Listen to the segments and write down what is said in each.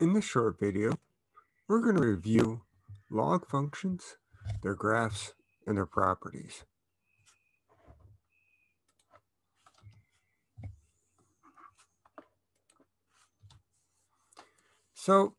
In this short video, we're going to review log functions, their graphs, and their properties. So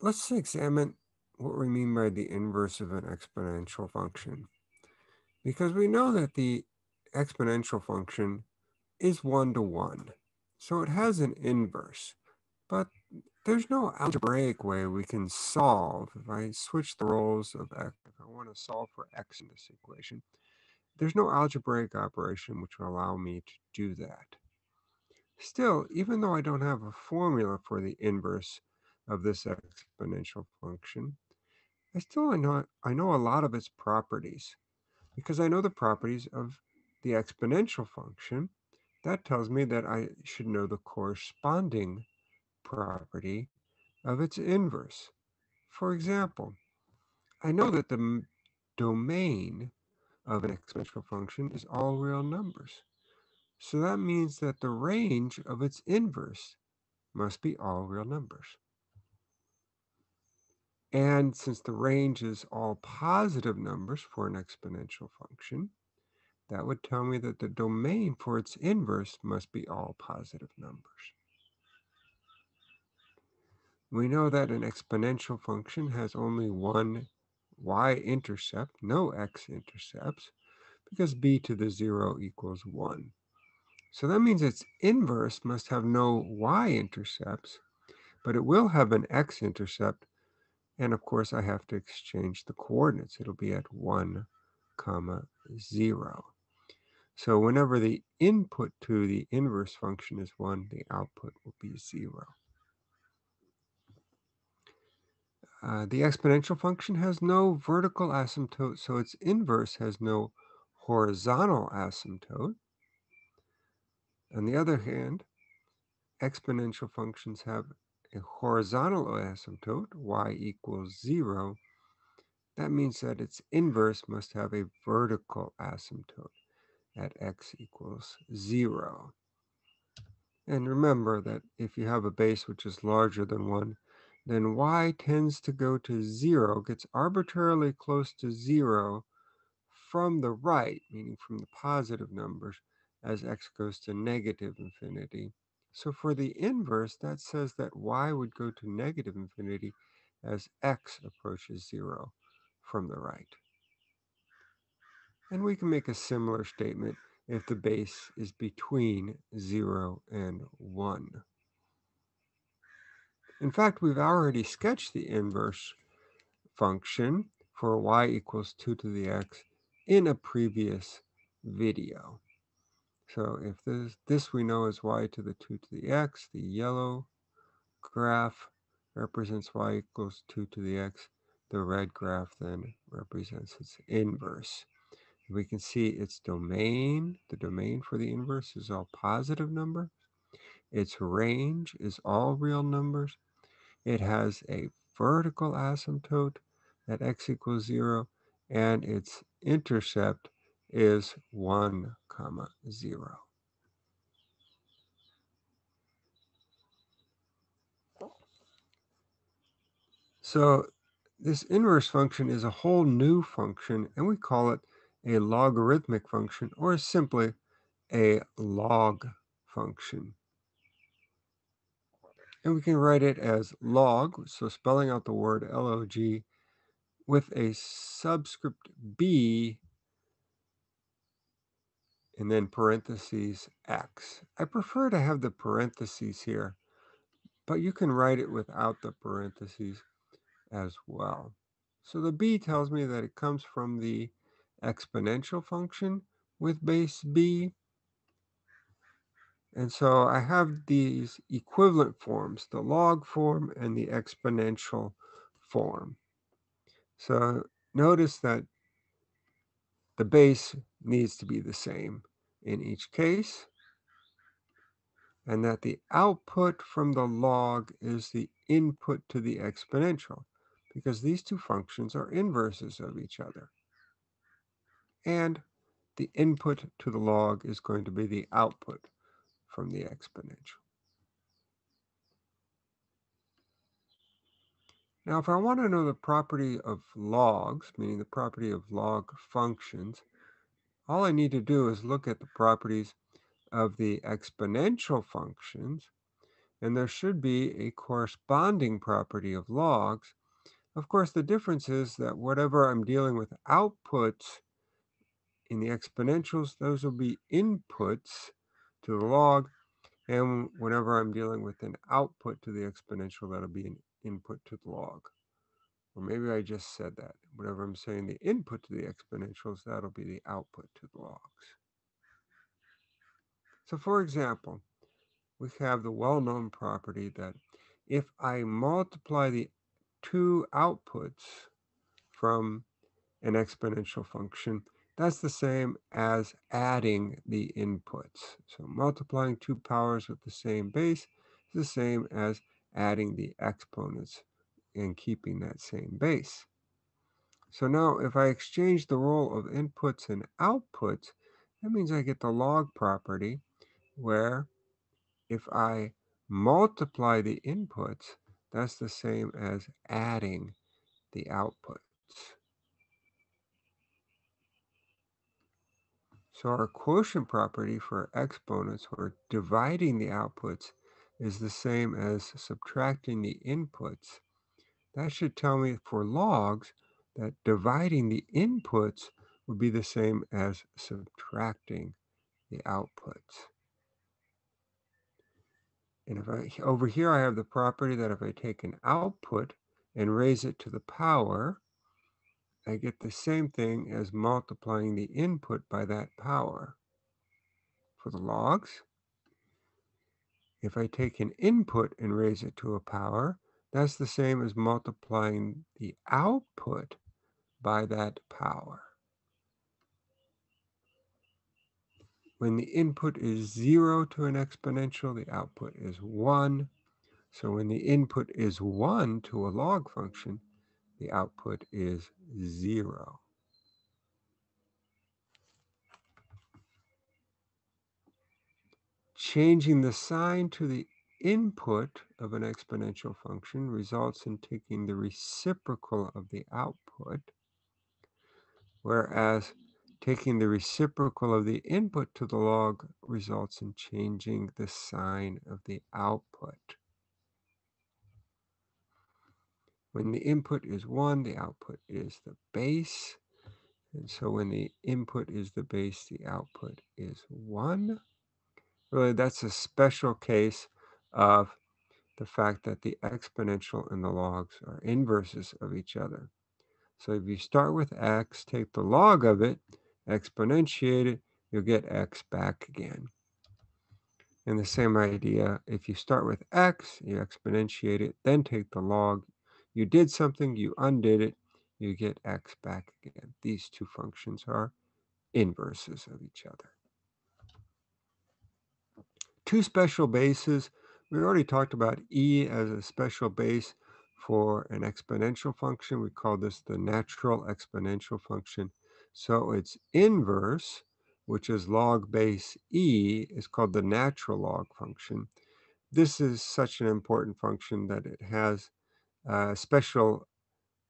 let's examine what we mean by the inverse of an exponential function. Because we know that the exponential function is one to one. So it has an inverse, but there's no algebraic way we can solve. If I switch the roles of x, if I want to solve for x in this equation, there's no algebraic operation which will allow me to do that. Still, even though I don't have a formula for the inverse of this exponential function, I still know, I know a lot of its properties because I know the properties of the exponential function. That tells me that I should know the corresponding property of its inverse. For example, I know that the domain of an exponential function is all real numbers. So that means that the range of its inverse must be all real numbers. And since the range is all positive numbers for an exponential function, that would tell me that the domain for its inverse must be all positive numbers. We know that an exponential function has only one y-intercept, no x-intercepts, because b to the 0 equals 1. So that means its inverse must have no y-intercepts, but it will have an x-intercept. And of course, I have to exchange the coordinates. It'll be at 1, comma 0. So whenever the input to the inverse function is 1, the output will be 0. Uh, the exponential function has no vertical asymptote, so its inverse has no horizontal asymptote. On the other hand, exponential functions have a horizontal asymptote, y equals 0. That means that its inverse must have a vertical asymptote at x equals 0. And remember that if you have a base which is larger than 1, then y tends to go to 0, gets arbitrarily close to 0 from the right, meaning from the positive numbers, as x goes to negative infinity. So for the inverse, that says that y would go to negative infinity as x approaches 0 from the right. And we can make a similar statement if the base is between 0 and 1. In fact, we've already sketched the inverse function for y equals 2 to the x in a previous video. So if this, this we know is y to the 2 to the x, the yellow graph represents y equals 2 to the x. The red graph then represents its inverse. We can see its domain. The domain for the inverse is all positive numbers. Its range is all real numbers. It has a vertical asymptote at x equals 0, and its intercept is 1 comma 0. So this inverse function is a whole new function, and we call it a logarithmic function, or simply a log function. And we can write it as log, so spelling out the word log with a subscript b and then parentheses x. I prefer to have the parentheses here, but you can write it without the parentheses as well. So the b tells me that it comes from the exponential function with base b, and so I have these equivalent forms, the log form and the exponential form. So notice that the base needs to be the same in each case, and that the output from the log is the input to the exponential, because these two functions are inverses of each other. And the input to the log is going to be the output from the exponential. Now, if I want to know the property of logs, meaning the property of log functions, all I need to do is look at the properties of the exponential functions, and there should be a corresponding property of logs. Of course, the difference is that whatever I'm dealing with outputs in the exponentials, those will be inputs to the log, and whenever I'm dealing with an output to the exponential, that'll be an input to the log. Or maybe I just said that. Whenever I'm saying the input to the exponentials, that'll be the output to the logs. So for example, we have the well-known property that if I multiply the two outputs from an exponential function, that's the same as adding the inputs. So multiplying two powers with the same base is the same as adding the exponents and keeping that same base. So now if I exchange the role of inputs and outputs, that means I get the log property where if I multiply the inputs, that's the same as adding the outputs. So our quotient property for exponents or dividing the outputs is the same as subtracting the inputs. That should tell me for logs that dividing the inputs would be the same as subtracting the outputs. And if I over here I have the property that if I take an output and raise it to the power, I get the same thing as multiplying the input by that power. For the logs, if I take an input and raise it to a power, that's the same as multiplying the output by that power. When the input is 0 to an exponential, the output is 1. So when the input is 1 to a log function, the output is 0. Changing the sign to the input of an exponential function results in taking the reciprocal of the output, whereas taking the reciprocal of the input to the log results in changing the sign of the output. When the input is 1, the output is the base. And so when the input is the base, the output is 1. Really, that's a special case of the fact that the exponential and the logs are inverses of each other. So if you start with x, take the log of it, exponentiate it, you'll get x back again. And the same idea, if you start with x, you exponentiate it, then take the log, you did something, you undid it, you get x back again. These two functions are inverses of each other. Two special bases. We already talked about e as a special base for an exponential function. We call this the natural exponential function. So its inverse, which is log base e, is called the natural log function. This is such an important function that it has a special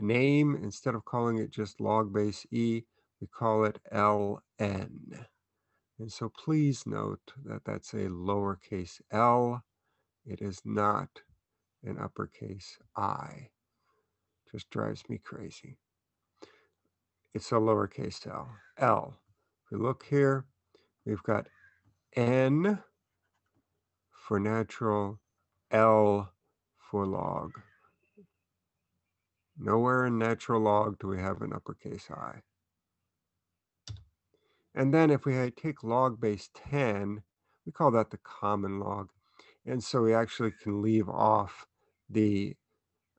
name. Instead of calling it just log base e, we call it ln. And so please note that that's a lowercase l. It is not an uppercase I. Just drives me crazy. It's a lowercase l. L. If we look here, we've got n for natural, L for log. Nowhere in natural log do we have an uppercase I. And then if we take log base 10, we call that the common log. And so we actually can leave off the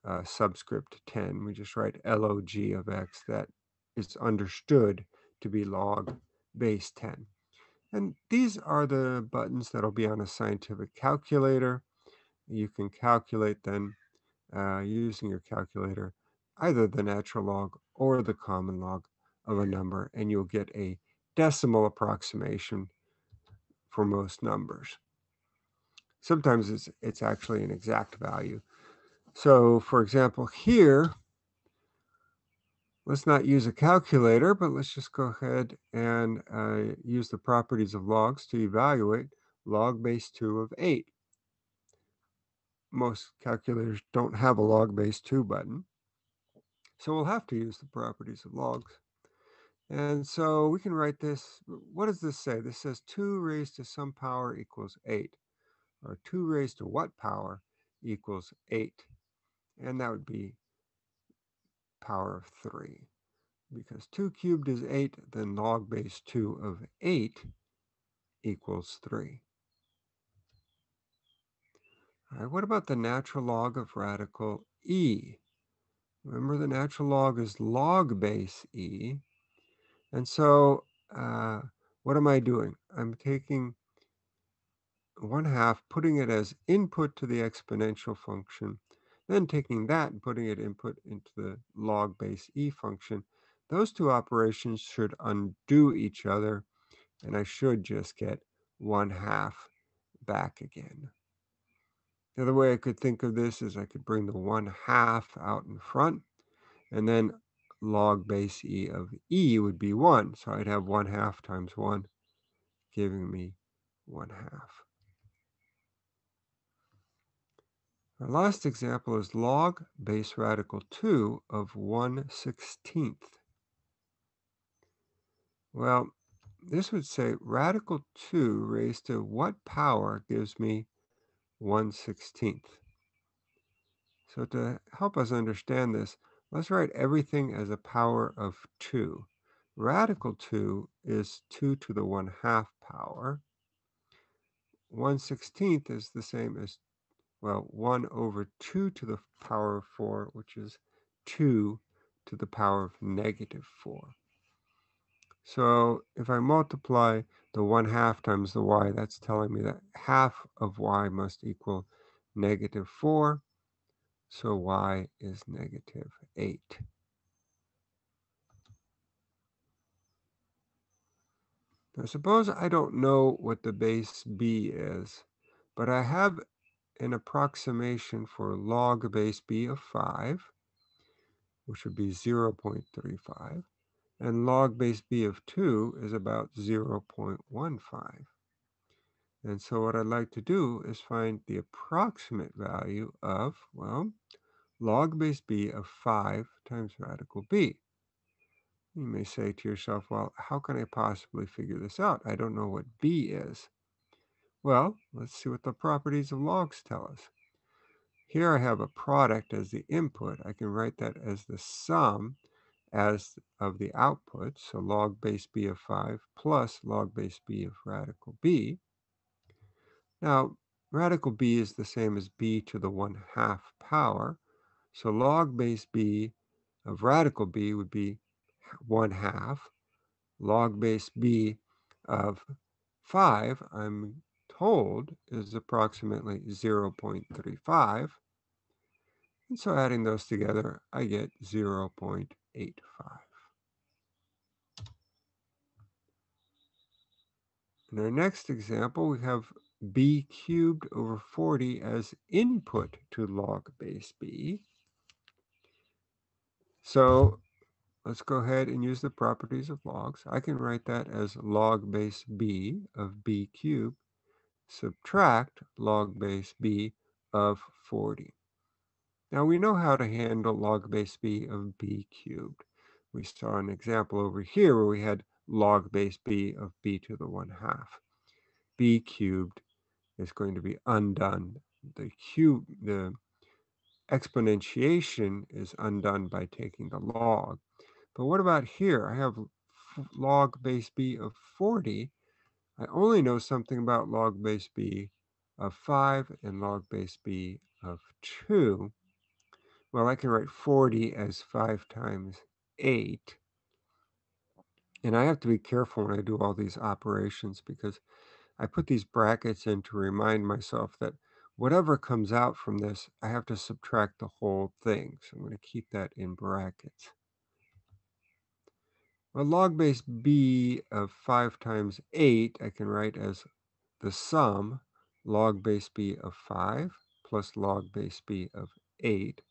uh, subscript 10. We just write log of x that is understood to be log base 10. And these are the buttons that'll be on a scientific calculator. You can calculate then uh, using your calculator either the natural log or the common log of a number, and you'll get a decimal approximation for most numbers. Sometimes it's, it's actually an exact value. So for example, here, let's not use a calculator, but let's just go ahead and uh, use the properties of logs to evaluate log base 2 of 8. Most calculators don't have a log base 2 button. So we'll have to use the properties of logs. And so we can write this. What does this say? This says 2 raised to some power equals 8. Or 2 raised to what power equals 8. And that would be power of 3. Because 2 cubed is 8, then log base 2 of 8 equals 3. All right, what about the natural log of radical e? Remember the natural log is log base e. And so uh, what am I doing? I'm taking 1 half, putting it as input to the exponential function, then taking that and putting it input into the log base e function. Those two operations should undo each other, and I should just get 1 half back again. The other way I could think of this is I could bring the 1 half out in front, and then log base e of e would be 1. So I'd have 1 half times 1, giving me 1 half. Our last example is log base radical 2 of 1 16th. Well, this would say radical 2 raised to what power gives me 1 16th? So to help us understand this, let's write everything as a power of 2. Radical 2 is 2 to the 1 half power. 1 16th is the same as, well, 1 over 2 to the power of 4, which is 2 to the power of negative 4. So if I multiply the 1 half times the y, that's telling me that half of y must equal negative 4. So y is negative 8. Now suppose I don't know what the base b is, but I have an approximation for log base b of 5, which would be 0.35 and log base b of 2 is about 0.15. And so what I'd like to do is find the approximate value of, well, log base b of 5 times radical b. You may say to yourself, well, how can I possibly figure this out? I don't know what b is. Well, let's see what the properties of logs tell us. Here I have a product as the input. I can write that as the sum as of the output, so log base b of 5 plus log base b of radical b. Now, radical b is the same as b to the 1 half power, so log base b of radical b would be 1 half. Log base b of 5, I'm told, is approximately 0.35. And so adding those together, I get 0.85. In our next example, we have b cubed over 40 as input to log base b. So let's go ahead and use the properties of logs. I can write that as log base b of b cubed subtract log base b of 40. Now we know how to handle log base b of b cubed. We saw an example over here where we had log base b of b to the 1 half. b cubed is going to be undone. The cube, the exponentiation is undone by taking the log. But what about here? I have log base b of 40. I only know something about log base b of 5 and log base b of 2. Well, I can write 40 as 5 times 8. And I have to be careful when I do all these operations because I put these brackets in to remind myself that whatever comes out from this, I have to subtract the whole thing. So I'm going to keep that in brackets. Well, log base b of 5 times 8, I can write as the sum log base b of 5 plus log base b of 8.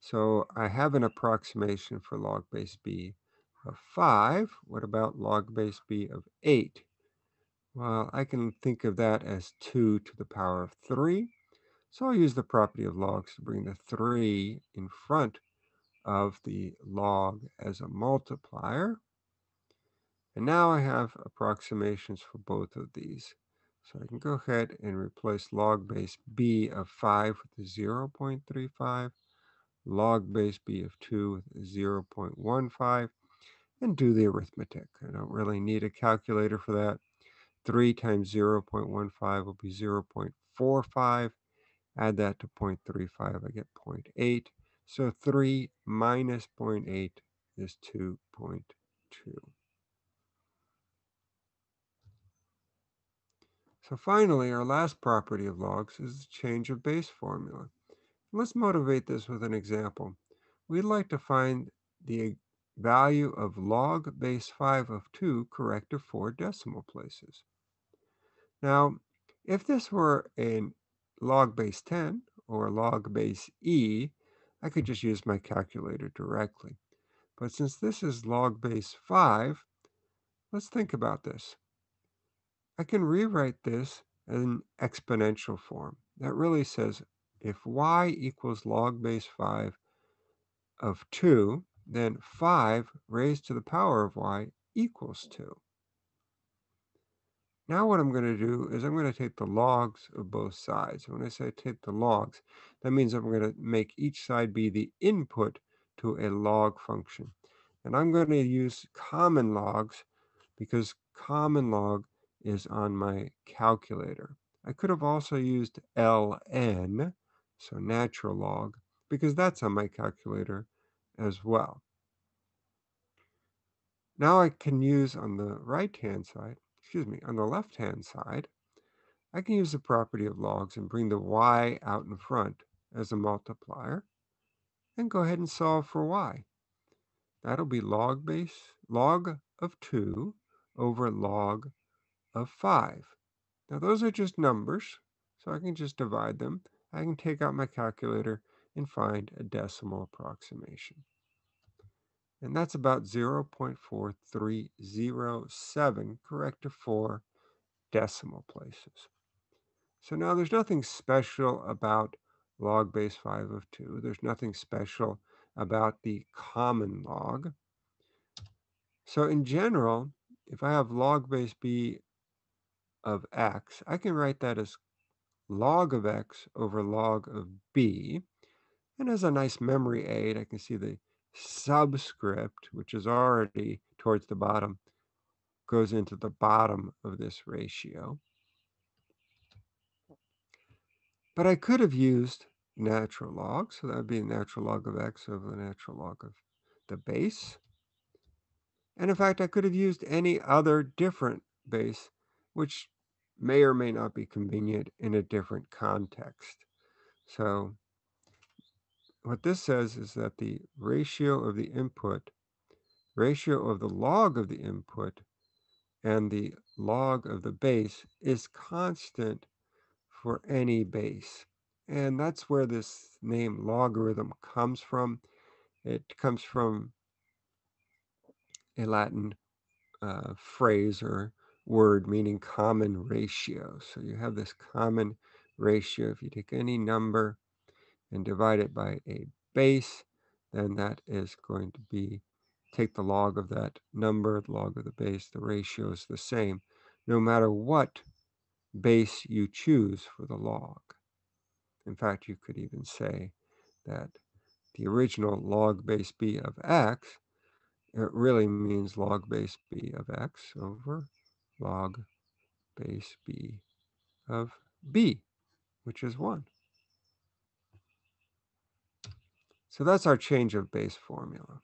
So I have an approximation for log base b of 5. What about log base b of 8? Well, I can think of that as 2 to the power of 3. So I'll use the property of logs to bring the 3 in front of the log as a multiplier. And now I have approximations for both of these. So I can go ahead and replace log base b of 5 with 0.35, log base b of 2 with 0.15, and do the arithmetic. I don't really need a calculator for that. 3 times 0.15 will be 0.45. Add that to 0.35, I get 0.8. So 3 minus 0.8 is 2.2. So finally, our last property of logs is the change of base formula. Let's motivate this with an example. We'd like to find the value of log base 5 of 2 correct to 4 decimal places. Now, if this were in log base 10 or log base e, I could just use my calculator directly. But since this is log base 5, let's think about this. I can rewrite this in exponential form. That really says if y equals log base 5 of 2, then 5 raised to the power of y equals 2. Now what I'm going to do is I'm going to take the logs of both sides. When I say take the logs, that means I'm going to make each side be the input to a log function. And I'm going to use common logs because common log is on my calculator. I could have also used ln, so natural log, because that's on my calculator as well. Now I can use on the right-hand side, excuse me, on the left-hand side, I can use the property of logs and bring the y out in front as a multiplier and go ahead and solve for y. That'll be log base, log of 2 over log of 5. Now those are just numbers, so I can just divide them. I can take out my calculator and find a decimal approximation. And that's about 0.4307, correct to four decimal places. So now there's nothing special about log base 5 of 2. There's nothing special about the common log. So in general, if I have log base b of x, I can write that as log of x over log of b. And as a nice memory aid, I can see the subscript, which is already towards the bottom, goes into the bottom of this ratio. But I could have used natural log, so that would be natural log of x over the natural log of the base. And in fact, I could have used any other different base which may or may not be convenient in a different context. So what this says is that the ratio of the input, ratio of the log of the input, and the log of the base is constant for any base. And that's where this name logarithm comes from. It comes from a Latin uh, phrase or word meaning common ratio. So you have this common ratio. If you take any number and divide it by a base, then that is going to be, take the log of that number, the log of the base, the ratio is the same, no matter what base you choose for the log. In fact, you could even say that the original log base b of x, it really means log base b of x over log base b of b, which is 1. So that's our change of base formula.